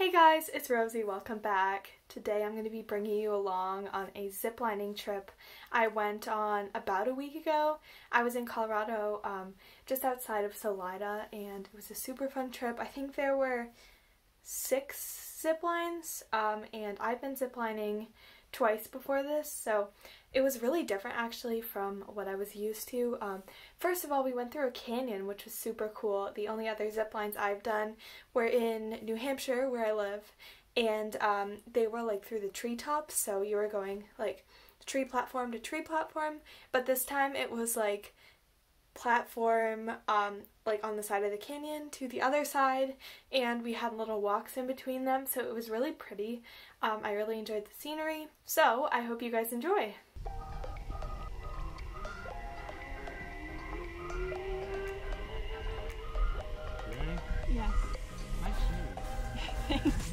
Hey guys, it's Rosie. Welcome back. Today I'm going to be bringing you along on a ziplining trip I went on about a week ago. I was in Colorado, um, just outside of Salida, and it was a super fun trip. I think there were six ziplines um, and I've been ziplining twice before this, so it was really different actually from what I was used to. Um, first of all, we went through a canyon, which was super cool. The only other zip lines I've done were in New Hampshire, where I live, and um, they were like through the treetops, so you were going like tree platform to tree platform, but this time it was like platform um, like on the side of the canyon to the other side and we had little walks in between them so it was really pretty um, I really enjoyed the scenery so I hope you guys enjoy Yes. Nice shoes. Thanks.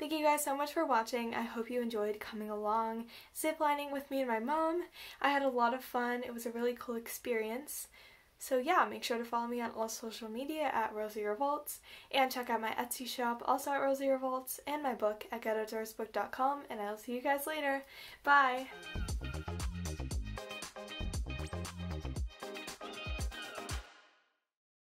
Thank you guys so much for watching. I hope you enjoyed coming along ziplining with me and my mom. I had a lot of fun. It was a really cool experience. So yeah, make sure to follow me on all social media at Rosie Revolts and check out my Etsy shop also at Rosie Revolts and my book at getoutdoorsbook.com and I'll see you guys later. Bye!